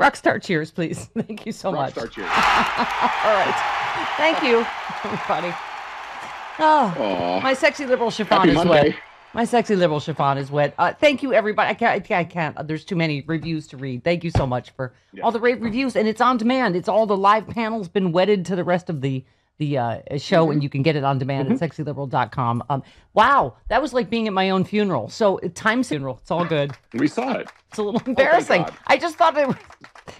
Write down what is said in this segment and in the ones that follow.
Rockstar cheers, please. Thank you so much. Rockstar cheers. All right. Thank you, everybody. Oh, Aw. my sexy liberal chiffon Happy is Monday. wet. My sexy liberal chiffon is wet. Uh, thank you, everybody. I can't, I can't. There's too many reviews to read. Thank you so much for all the rave reviews, and it's on demand. It's all the live panels been wedded to the rest of the the uh, show, Mm-hmm. and you can get it on demand at sexyliberal.com. Um, wow, that was like being at my own funeral. So uh, time's funeral. It's all good. We saw it. It's a little embarrassing. God. I just thought it was,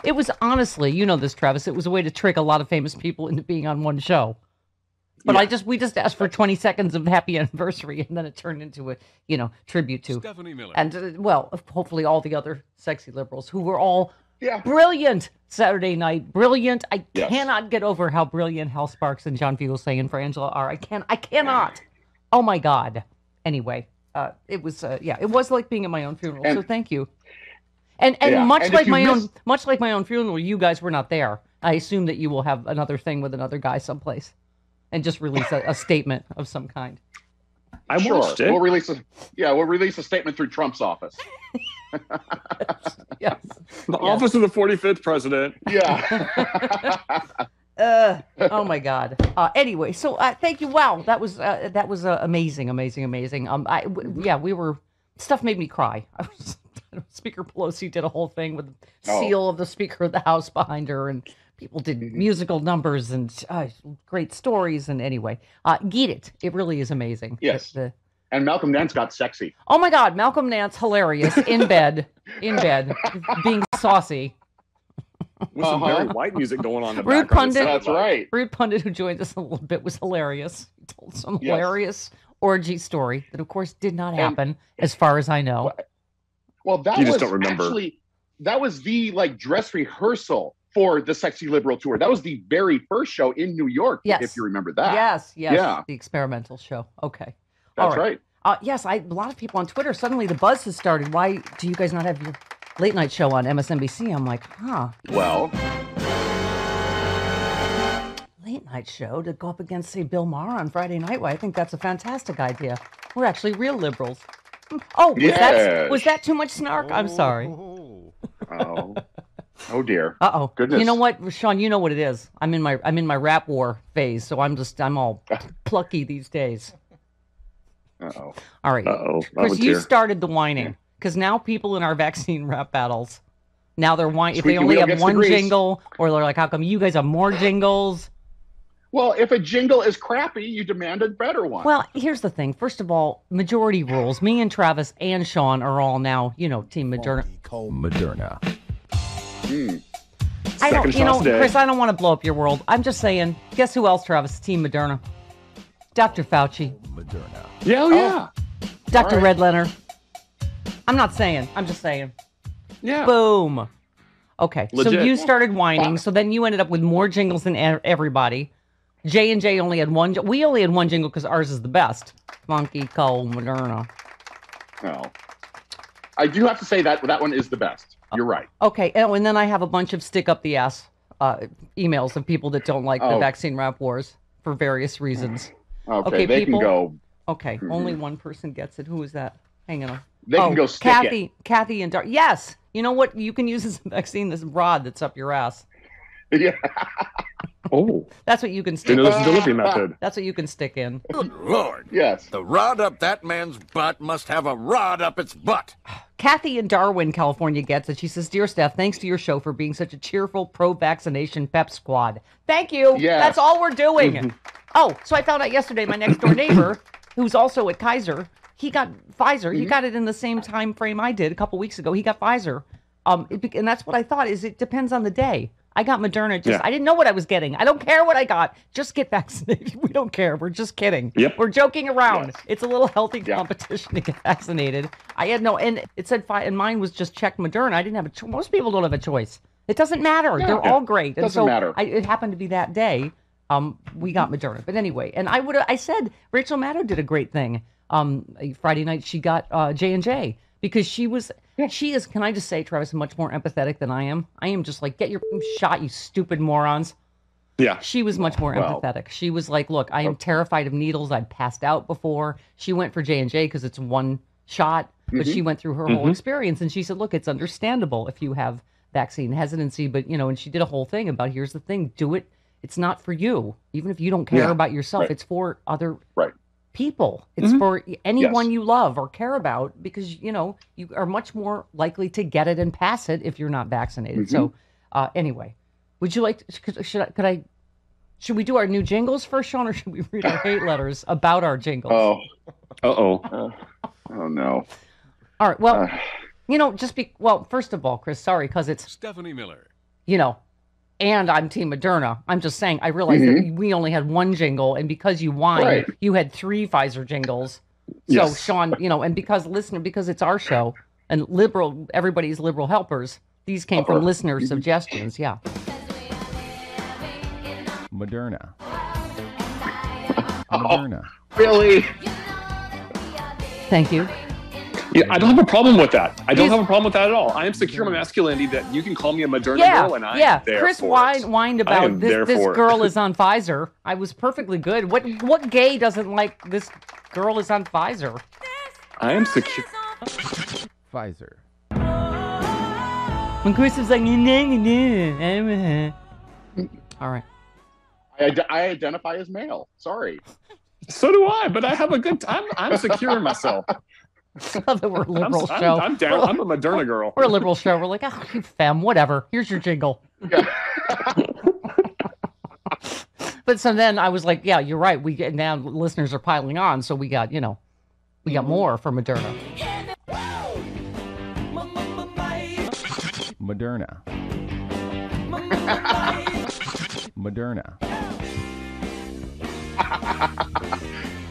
it was honestly, you know this, Travis. It was a way to trick a lot of famous people into being on one show. But I just we just asked for 20 seconds of happy anniversary, and then it turned into a you know tribute to Stephanie Miller. and uh, well, hopefully all the other sexy liberals who were all Yeah. brilliant Saturday night, brilliant. I Yes. cannot get over how brilliant Hal Sparks and John Fugelsang and Frangela are. I can't. I cannot. Oh my God. Anyway, uh, it was uh, yeah, it was like being at my own funeral. so thank you. And and Yeah, much and like my own much like my own funeral, you guys were not there. I assume that you will have another thing with another guy someplace, and just release a, a statement of some kind. I sure. watched it. We'll release a yeah, we'll release a statement through Trump's office. Yes. the office of the 45th president. Yeah. Uh, oh my God. Uh, anyway, so uh, thank you. Wow, that was uh, that was uh, amazing, amazing, amazing. Um, I w- yeah, we were stuff made me cry. I was, Speaker Pelosi did a whole thing with the Oh. seal of the Speaker of the House behind her, and people did Mm-hmm. musical numbers and uh, great stories. And anyway, uh, get it. It really is amazing. Yes. The- and Malcolm Nance got sexy. oh my God, Malcolm Nance, hilarious in bed, in bed, being saucy. With some Uh-huh. Barry White music going on in the Rude background. Pundit. That's right. Rude pundit who joined us a little bit was hilarious. He told some Yes. hilarious orgy story that, of course, did not And- happen, as far as I know. Well, that You just was don't remember. actually that was the like dress rehearsal for the Sexy Liberal tour. That was the very first show in New York, Yes. if you remember that. Yes, yes, Yeah. the experimental show. Okay, That's right. right. uh, yes, I, a lot of people on Twitter. Suddenly, the buzz has started. Why do you guys not have your late night show on MSNBC? I'm like, huh, Well, late night show to go up against, say, Bill Maher on Friday night. Well, I think that's a fantastic idea. We're actually real liberals. Oh, was, that, was that too much snark? I'm sorry. Oh. Oh, oh dear. Uh oh. Goodness. You know what, Sean? You know what it is. I'm in my I'm in my rap war phase, so I'm just I'm all plucky these days. Uh-oh. All right, Uh-oh. Chris, you volunteer. started the whining because now people in our vaccine rap battles, now they're whining. If they only have one jingle, or they're like, how come you guys have more jingles? Well, if a jingle is crappy, you demand a better one. Well, here's the thing. First of all, majority rules. Me and Travis and Sean are all now, you know, Team Moderna. Moderna. Hmm. I don't, you know, shots today. Chris, I don't want to blow up your world. I'm just saying, guess who else, Travis? Team Moderna. Dr. Fauci. Moderna. Yeah, oh, yeah. Dr. All right. Red Leonard. I'm not saying. I'm just saying. Yeah. Boom. Okay. So you started whining. Wow. So then you ended up with more jingles than everybody. J and J only had one. ji- We only had one jingle because ours is the best. Funky Cold Moderna. No. I do have to say that that one is the best. You're right. Okay. Oh, and then I have a bunch of stick up the ass uh, emails of people that don't like the Oh. vaccine rap wars for various reasons. Okay, Okay, they people- can go. Okay. Only one person gets it. Who is that? Hang on. Mm-hmm. They oh, can go stick Kathy, it. Kathy and Dar. Yes. You know what? You can use as a vaccine this rod that's up your ass. Yeah. Oh, That's what you can stick. know this is delivery method. That's what you can stick in. Good Lord. Yes. The rod up that man's butt must have a rod up its butt. Kathy in Darwin, California gets it. She says, Dear Steph, thanks to your show for being such a cheerful pro vaccination pep squad. Thank you. Yes. That's all we're doing. oh, so I found out yesterday my next door neighbor, who's also at Kaiser, he got Pfizer. He got it in the same time frame I did a couple weeks ago. He got Pfizer. Um, it and that's what I thought is it depends on the day. I got Moderna. Just Yeah. I didn't know what I was getting. I don't care what I got. Just get vaccinated. We don't care. We're just kidding. Yep. We're joking around. Yes. It's a little healthy Yeah. competition to get vaccinated. I had no, and it said fi and mine was just check Moderna. I didn't have a choice. Most people don't have a choice. It doesn't matter. They're all great. And doesn't so matter. I, it happened to be that day. Um, we got Moderna, but anyway, and I would I said Rachel Maddow did a great thing. Um, Friday night she got uh J and J because she was she is. Can I just say, Travis, much more empathetic than I am. I am just like get your shot, you stupid morons. Yeah. She was much more Well- empathetic. She was like, "Look, I am terrified of needles. I've passed out before." She went for J and J because it's one shot, but she mm-hmm. went through her whole mm-hmm. experience, and she said, "Look, it's understandable if you have vaccine hesitancy, but you know." And she did a whole thing about, "Here's the thing: do it. It's not for you. Even if you don't care Yeah. about yourself, Right. it's for other Right. People. It's for anyone Yes. you love or care about because you know you are much more likely to get it and pass it if you're not vaccinated. So, uh, anyway, would you like? To, could, should I? Could I? Should we do our new jingles first, Sean, or should we read our hate letters about our jingles? Oh, Uh oh. uh, oh no. All right. Well, Uh, you know, just be well. First of all, Chris, sorry because it's Stephanie Miller. you know, and I'm Team Moderna. I'm just saying. I realized that we only had one jingle, and because you whined, Right. you had three Pfizer jingles. So Yes. Sean, you know, and because listener, because it's our show and liberal, everybody's liberal helpers. These came from Uh-huh. listener suggestions. Yeah. Moderna. Oh. Moderna. really? Thank you. Yeah, I don't have a problem with that. I don't He's- have a problem with that at all. I am secure in my masculinity that you can call me a Moderna Yeah, girl, and I yeah. am there Chris for whined, it. whined I am about this. This girl is on Pfizer. I was perfectly good. What what gay doesn't like this girl is on Pfizer? I am secure. Pfizer. When Chris was like, "Nah, nah, nah, nah." all right. I, I identify as male. Sorry. So do I, but I have a good time. I'm secure in myself. I love that we're a I'm, liberal I'm- show. I'm down. I'm a Moderna girl. We're a liberal show. We're like, oh, you femme, whatever. Here's your jingle. Yeah. But so then I was like, yeah, you're right. We get now listeners are piling on, so we got you know, we got mm-hmm. more for Moderna. Moderna. Moderna.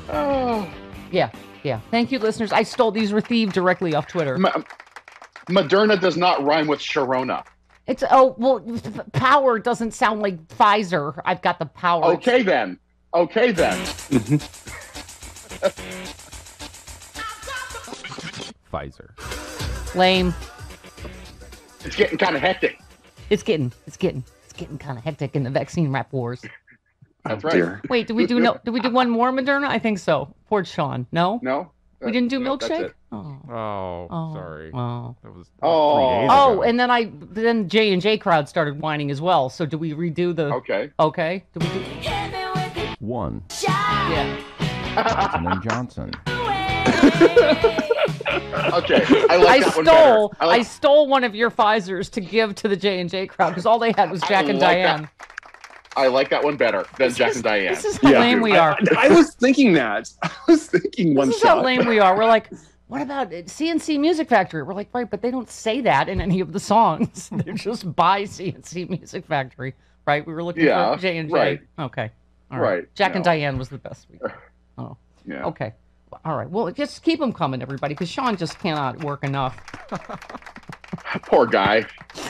Oh. Yeah, yeah. Thank you, listeners. I stole these were thieved directly off Twitter. Ma- Moderna does not rhyme with Sharona. It's oh well, f- power doesn't sound like Pfizer. I've got the power. Okay then. Okay then. Pfizer. lame. It's getting kind of hectic. It's getting, it's getting, it's getting kind of hectic in the vaccine rap wars. That's Oh, right. dear. Wait, did we do no? Did we do one more Moderna? I think so. Poor Sean. No, No. we didn't do No, milkshake. Oh, Oh, oh, sorry. Oh. That was, that Oh. three days Oh, and then I then J and J crowd started whining as well. So do we redo the? Okay. Okay. Do we do? one. Yeah. Johnson and Johnson. Okay. I like I that stole. better. I, like, stole one of your Pfizer's to give to the J and J crowd because all they had was I Jack and like Diane. I like that one better than Jack and Diane. This is how Yeah. lame we I- are. I, I was thinking that. I was thinking one this is shot. how lame we are. We're like, what about C+C Music Factory? We're like, right, but they don't say that in any of the songs. They're just by C+C Music Factory, right? We were looking Yeah, for J and J. right. Okay. All Right, Jack and. Diane was the best. We oh, Yeah. Okay. All right. Well, just keep them coming, everybody, because Sean just cannot work enough. Poor guy.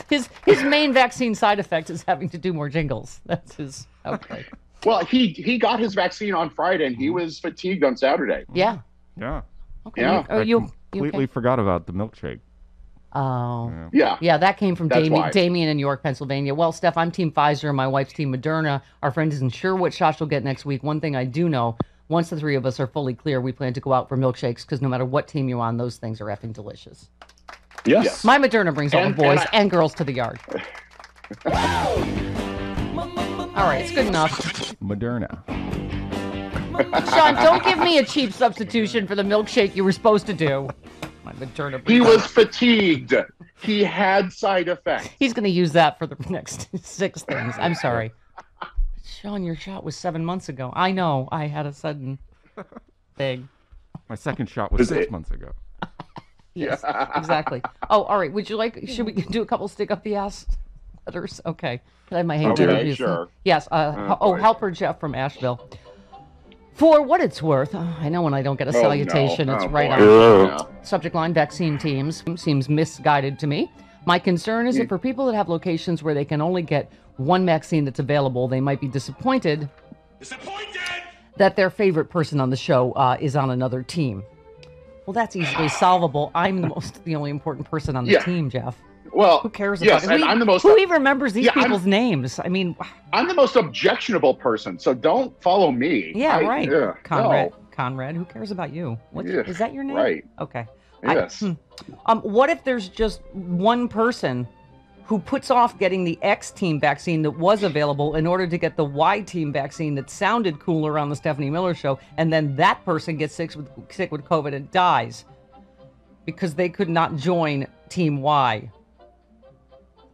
His his main vaccine side effect is having to do more jingles. That's his. Okay. Well, he he got his vaccine on Friday and he mm-hmm. was fatigued on Saturday. Yeah. Yeah. Okay. Yeah. Oh, you, are you, you completely okay? forgot about the milkshake. Oh. Yeah. Yeah. Yeah, that came from Damien. Damien in York, Pennsylvania. Well, Steph, I'm Team Pfizer. And my wife's Team Moderna. Our friend isn't sure what shot she'll get next week. One thing I do know, once the three of us are fully clear, we plan to go out for milkshakes because no matter what team you're on, those things are effing delicious. Yes. Yes. My Moderna brings all the boys and and, girls to the yard. all right, it's good enough. Moderna. Sean, don't give me a cheap substitution for the milkshake you were supposed to do. My Moderna He brings was fatigued. He had side effects. He's going to use that for the next six things. I'm sorry. Sean, your shot was seven months ago. I know. I had a sudden thing. My second shot was Was six it- months ago. Yes, exactly. Oh, all right. Would you like? Should we do a couple stick up the ass letters? Okay. Can I have my hand Okay, sure. Yes. Uh, Oh, oh, boy. helper Jeff from Asheville. For what it's worth, oh, I know when I don't get a Oh, no. salutation, it's Oh, right boy. on. Yeah. Subject line vaccine teams seems misguided to me. My concern is that for people that have locations where they can only get one vaccine that's available, they might be disappointed that their favorite person on the show uh, is on another team. Well, that's easily solvable. I'm the most, the only important person on the Yeah. team, Jeff. Well, Who cares yes, about it? and Who- I'm the most Who even remembers these Yeah, I'm- people's names? I mean, I'm the most objectionable person, so don't follow me. yeah, I- right. yeah, Conrad. no, Conrad. Who cares about you? What Yeah, is that your name? right. Okay. I- Yes. hmm. Um, what if there's just one person who puts off getting the X team vaccine that was available in order to get the Y team vaccine that sounded cooler on the Stephanie Miller show, and then that person gets sick with sick with COVID and dies because they could not join Team Y?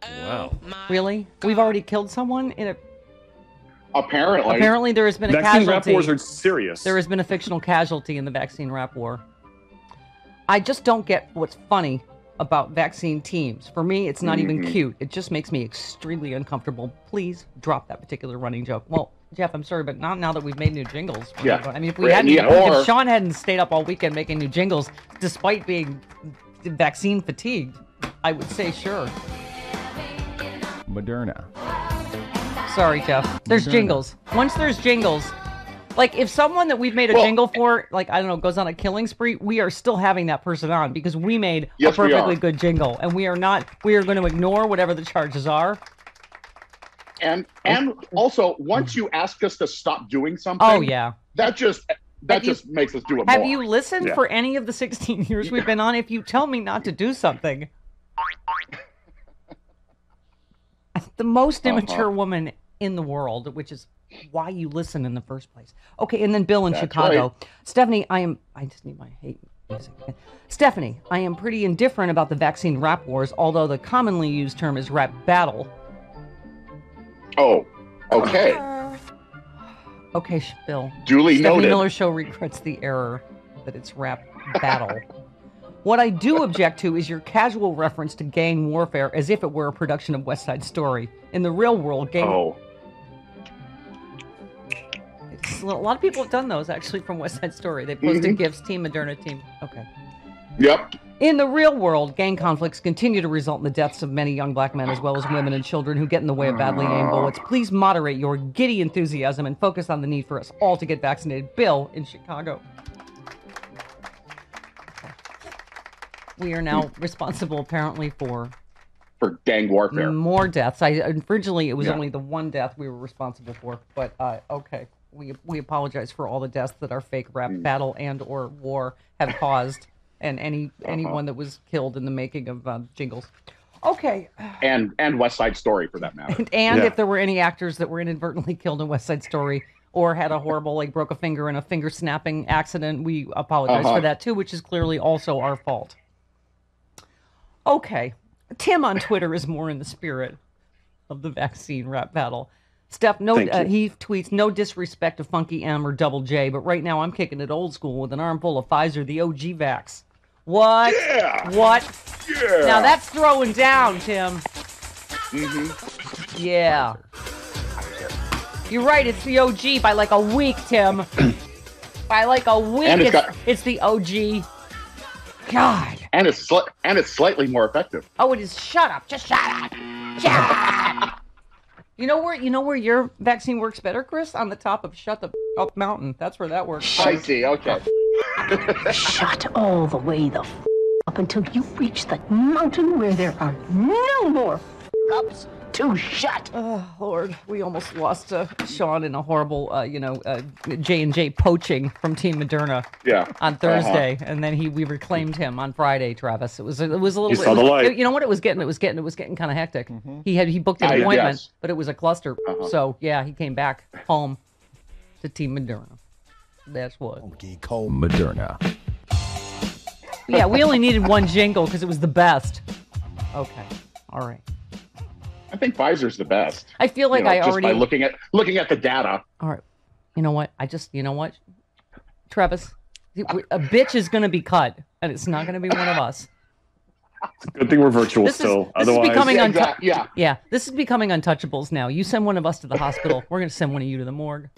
Wow. Really? We've already killed someone in a. Apparently, Apparently, there has been a Vaccine rap wars are serious. There has been a fictional casualty in the vaccine rap war. I just don't get what's funny about vaccine teams. For me, it's not even Mhm. cute. It just makes me extremely uncomfortable. Please drop that particular running joke. Well, Jeff, I'm sorry, but not now that we've made new jingles. Yeah. I mean, if we hadn't, yeah, if Sean hadn't stayed up all weekend making new jingles, despite being vaccine fatigued, I would say sure. Moderna. Sorry, Jeff. There's Moderna. jingles. Once there's jingles, like if someone that we've made a Well- jingle for, like I don't know, goes on a killing spree, we are still having that person on because we made Yes, a perfectly good jingle, and we are not. We are going to ignore whatever the charges are. and and also once you ask us to stop doing something, Oh yeah. that just that Have you- just makes us do it Have more. you listened Yeah. for any of the 16 years we've been on? If you tell me not to do something, the most Uh-huh. immature woman in the world, which is why you listen in the first place. Okay, and then Bill in That's Chicago. Stephanie, I am. I just need my hate music. Stephanie, I am pretty indifferent about the vaccine rap wars, although the commonly used term is rap battle. Oh, okay, Okay, Bill. duly Stephanie noted. Miller Show regrets the error that it's rap battle. what I do object to is your casual reference to gang warfare as if it were a production of West Side Story. In the real world, gang. Oh, It's- a lot of people have done those actually from West Side Story. They posted Mhm. gifts, Team Moderna, Team. Okay. yep. In the real world, gang conflicts continue to result in the deaths of many young black men as well as women and children who get in the way of badly aimed bullets. Please moderate your giddy enthusiasm and focus on the need for us all to get vaccinated. Bill in Chicago. We are now responsible apparently for For gang warfare. more deaths. I originally it was Yeah. only the one death we were responsible for, but uh, okay. We we apologize for all the deaths that our fake rap Mm. battle and or war have caused, and any Uh-huh. anyone that was killed in the making of uh, jingles. Okay, and and West Side Story for that matter. and, and Yeah. if there were any actors that were inadvertently killed in West Side Story or had a horrible like broke a finger in a finger snapping accident, we apologize Uh-huh. for that too, which is clearly also our fault. Okay, Tim on Twitter is more in the spirit of the vaccine rap battle. Steph, no, uh, he tweets, no disrespect to Funky M or Double J, but right now I'm kicking it old school with an armful of Pfizer, the OG Vax. What? Yeah. What? Yeah. Now that's throwing down, Tim. Mm-hmm. Yeah. You're right, it's the OG by like a week, Tim. by like a week, And it's it's, got- it's the OG. God. and it's sli- and it's slightly more effective. Oh, it is. Shut up. Just shut up. Shut up. You know where you know where your vaccine works better, Chris? On the top of Shut the Up Mountain. That's where that works. I see. Okay. Shut all the way the f- up until you reach the mountain where there are no more f- ups to shut. Oh Lord, we almost lost uh, Sean in a horrible, uh, you know, uh, J and J poaching from Team Moderna. Yeah. on Thursday, and then he we reclaimed him on Friday. Travis, it was it was a little. You it saw the was- light. You know what it was getting? It was getting it was getting kind of hectic. He had he booked an Ah, appointment, yes. but it was a cluster. Uh-huh. So yeah, he came back home to Team Moderna. That's what. Moderna. Yeah, we only needed one jingle because it was the best. Okay, all right. I think Pfizer's the best. I feel like you know, I just already. by looking at looking at the data. All right. You know what? I just, you know what? Travis, a bitch is going to be cut, and it's not going to be one of us. Good thing we're virtual This is- still. this is becoming- Yeah, untou- exact- yeah. Yeah, this is becoming untouchables now. You send one of us to the hospital, we're going to send one of you to the morgue.